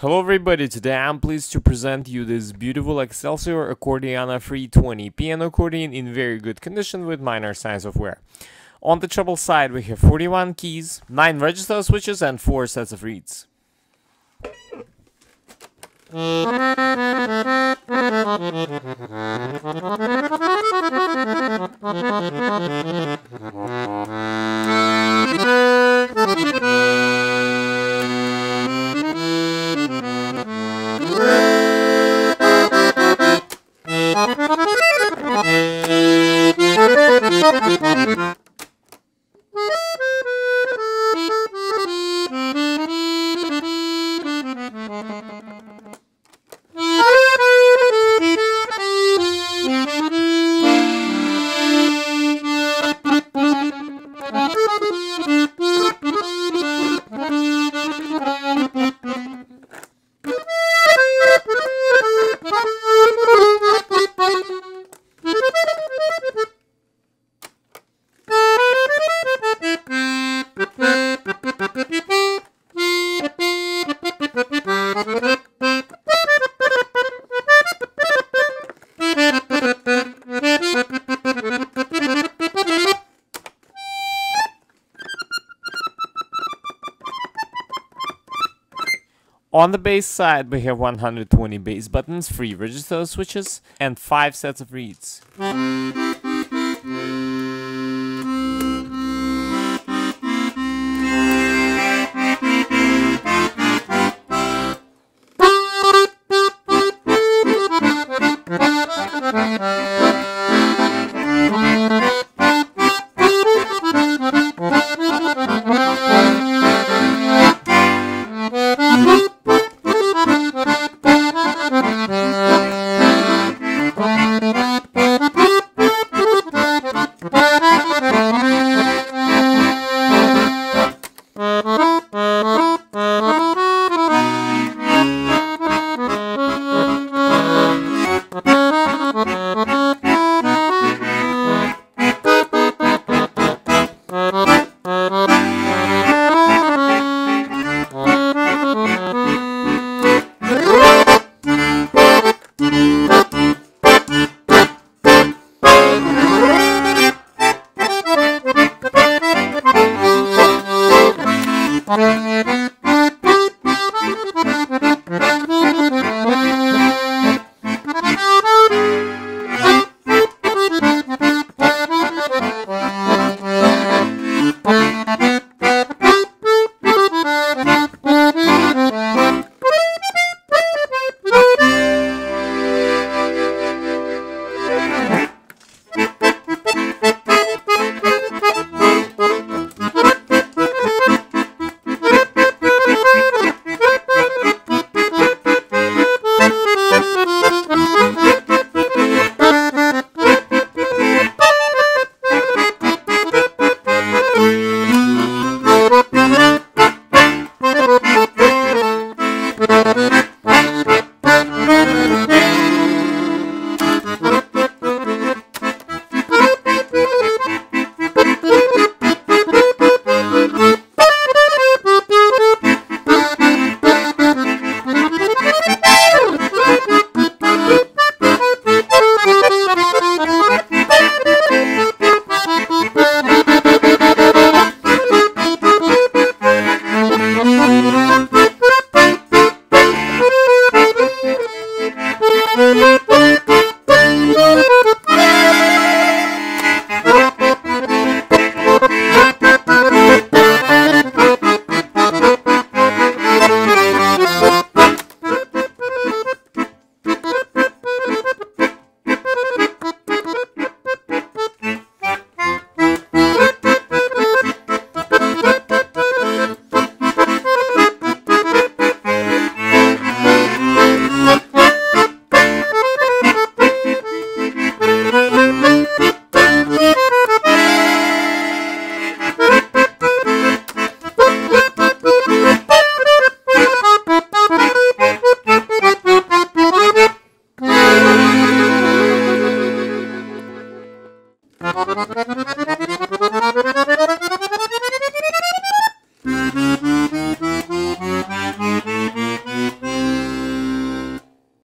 Hello everybody, today I'm pleased to present you this beautiful Excelsior Accordiana 320 piano accordion in very good condition with minor signs of wear. On the treble side we have 41 keys, 9 register switches and 4 sets of reeds. On the bass side, we have 120 bass buttons, 3 register switches, and 5 sets of reeds. Música Bye.